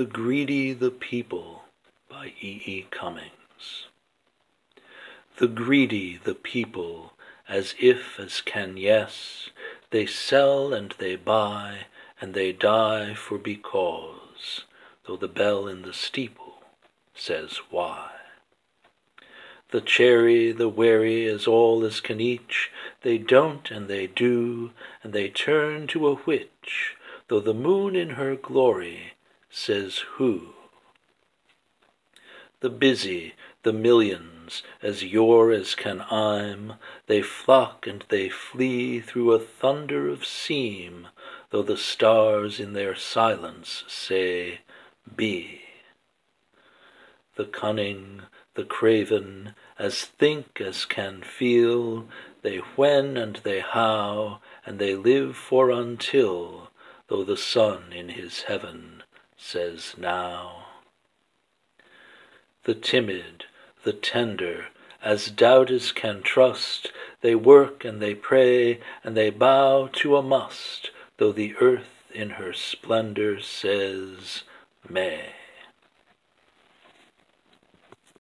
The Greedy the People by E. E. Cummings The greedy the people, as if as can yes, They sell and they buy, and they die for because, Though the bell in the steeple says why. The chary, the wary, as all as can each, They don't and they do, and they turn to a which, Though the moon in her glory says who. The busy, the millions, as you're as can i'm, They flock and they flee through a thunder of seem, Though the stars in their silence say, Be. The cunning, the craven, as think as can feel, They when and they how, and they live for until, Though the sun in his heaven says now. The timid, the tender, as doubters can trust, They work and they pray, and they bow to a must, Though the earth in her splendor says, May.